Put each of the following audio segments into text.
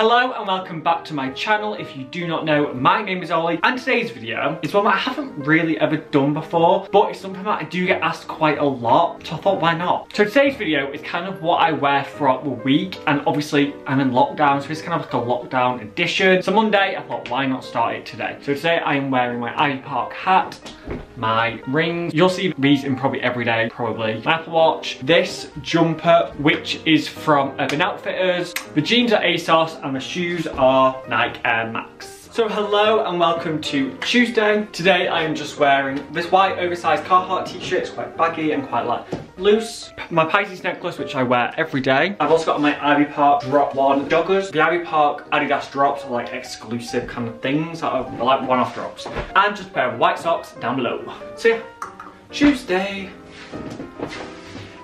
Hello and welcome back to my channel. If you do not know, my name is Oli and today's video is one that I haven't really ever done before, but it's something that I do get asked quite a lot, so I thought why not? So today's video is kind of what I wear throughout the week and obviously I'm in lockdown, so it's kind of like a lockdown edition. So Monday, I thought why not start it today? So today I am wearing my Ivy Park hat, my rings. You'll see these in probably every day, probably. My Apple Watch, this jumper, which is from Urban Outfitters. The jeans are ASOS and my shoes are Nike Air Max. So hello and welcome to Tuesday. Today I am just wearing this white oversized Carhartt t-shirt. It's quite baggy and quite like loose. My Pisces necklace, which I wear every day. I've also got my Ivy Park Drop 1 joggers. The Ivy Park Adidas drops are like exclusive kind of things that are like one-off drops. And just a pair of white socks down below. So yeah, Tuesday.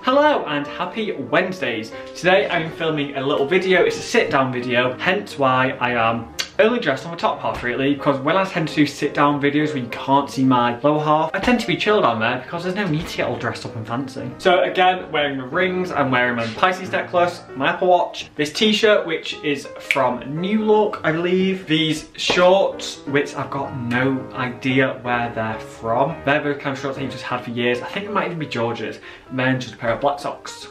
Hello and happy Wednesdays. Today I'm filming a little video, it's a sit down video, hence why I am only dressed on the top half really because when I tend to do sit down videos where you can't see my lower half, I tend to be chilled on there because there's no need to get all dressed up and fancy. So again, wearing the rings, I'm wearing my Pisces necklace, my Apple Watch, this t-shirt which is from New Look I believe, these shorts which I've got no idea where they're from. They're the kind of shorts I've just had for years. I think it might even be George's. And then just a pair of black socks.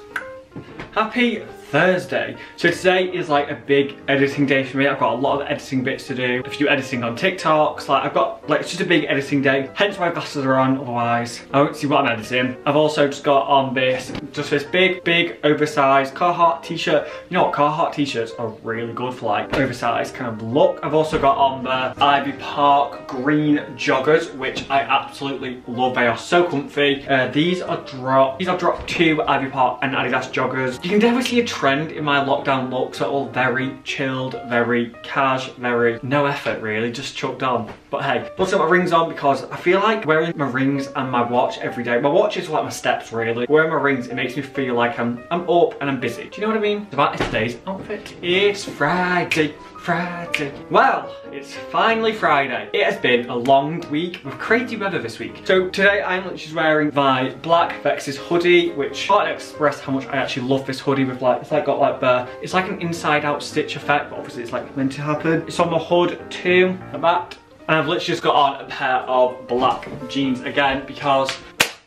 Happy Thursday. So today is like a big editing day for me. I've got a lot of editing bits to do. A few editing on TikToks. Like I've got like it's just a big editing day. Hence my glasses are on, otherwise I won't see what I'm editing. I've also just got on this, just this big, big oversized Carhartt t-shirt. You know what, Carhartt t-shirts are really good for like oversized kind of look. I've also got on the Ivy Park green joggers, which I absolutely love. They are so comfy. Uh, these are drop, these are drop two Ivy Park and Adidas joggers. You can definitely see a trend in my lockdown looks They're all very chilled, very cash, very no effort really, just chucked on. But hey, some my rings on because I feel like wearing my rings and my watch every day. My watch is like my steps really. Wearing my rings, it makes me feel like I'm I'm up and I'm busy. Do you know what I mean? It's about today's outfit. It's Friday. Friday. Well, it's finally Friday. It has been a long week with crazy weather this week. So today I'm just wearing my black Vex's hoodie, which I can't express how much I actually love this hoodie with like, it's like got like the, it's like an inside out stitch effect, but obviously it's like meant to happen. It's on the hood too, like that. And I've literally just got on a pair of black jeans again because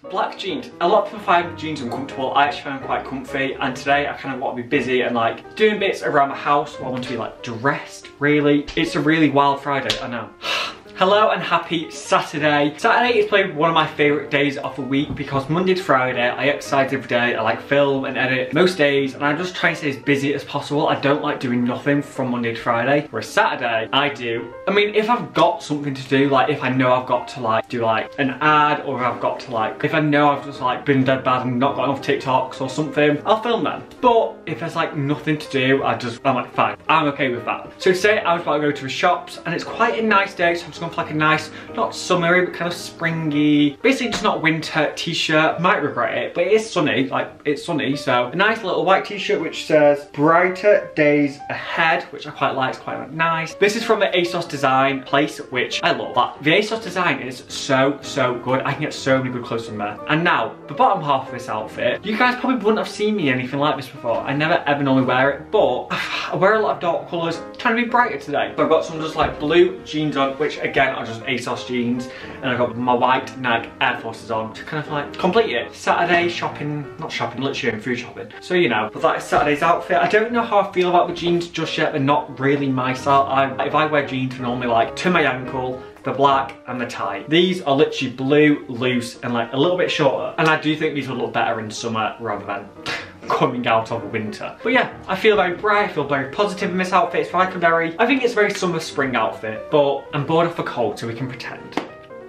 black jeans. A lot of people find jeans uncomfortable. I actually find them quite comfy and today I kind of want to be busy and like doing bits around the house. I want to be like dressed really. It's a really wild Friday, I know. Hello and happy Saturday. Saturday is probably one of my favourite days of the week because Monday to Friday I exercise every day. I like film and edit most days and I just try to stay as busy as possible. I don't like doing nothing from Monday to Friday. Whereas Saturday, I do. I mean, if I've got something to do, like if I know I've got to like do like an ad or I've got to like, if I know I've just like been dead bad and not got enough TikToks or something, I'll film them. But if there's like nothing to do, I just, I'm like, fine, I'm okay with that. So today I was about to go to the shops and it's quite a nice day, so I'm just going for like a nice, not summery, but kind of springy, basically just not winter t-shirt. Might regret it, but it is sunny, like it's sunny. So a nice little white t-shirt which says brighter days ahead, which I quite like, it's quite nice. This is from the ASOS design place, which I love that. The ASOS design is so, so good. I can get so many good clothes from there. And now, the bottom half of this outfit, you guys probably wouldn't have seen me anything like this before. I never ever normally wear it, but I wear a lot of dark colours, trying to be brighter today. So I've got some just like blue jeans on, which again are just ASOS jeans. And I've got my white Nike Air Forces on to kind of like complete it. Saturday shopping, not shopping, literally food shopping. So you know, but that is Saturday's outfit. I don't know how I feel about the jeans just yet. They're not really my style. I, if I wear jeans, they're normally like to my ankle, the black and the tie. These are literally blue, loose, and like a little bit shorter. And I do think these will look better in summer rather than coming out of winter. But yeah, I feel very bright, I feel very positive in this outfit. It's like a very, I think it's a very summer spring outfit, but I'm bored of the cold so we can pretend.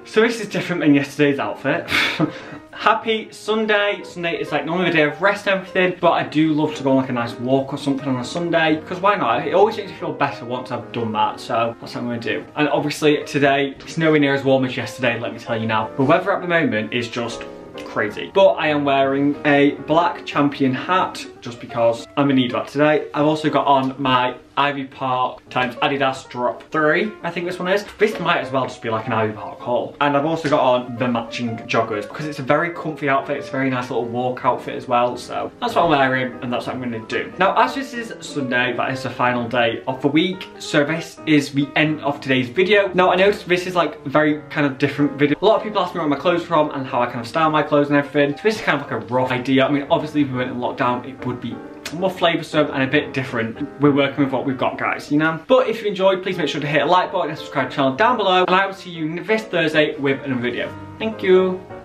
So this is different than yesterday's outfit. Happy Sunday. Sunday is like normally a day of rest and everything, but I do love to go on like a nice walk or something on a Sunday, because why not? It always makes me feel better once I've done that, so that's what I'm gonna do. And obviously today, it's nowhere near as warm as yesterday, let me tell you now. The weather at the moment is just crazy. But I am wearing a black champion hat just because I'm in need that today. I've also got on my Ivy Park times Adidas drop 3, I think this one is. This might as well just be like an Ivy Park haul. And I've also got on the matching joggers because it's a very comfy outfit. It's a very nice little walk outfit as well. So that's what I'm wearing and that's what I'm going to do. Now, as this is Sunday, that is the final day of the week. So this is the end of today's video. Now, I noticed this is like very kind of different video. A lot of people ask me where my clothes from and how I kind of style my clothes and everything. So this is kind of like a rough idea. I mean, obviously if we went in lockdown, it would be more flavoursome and a bit different. We're working with what we've got guys, you know? But if you enjoyed, please make sure to hit a like button and subscribe to the channel down below. And I will see you this Thursday with another video. Thank you.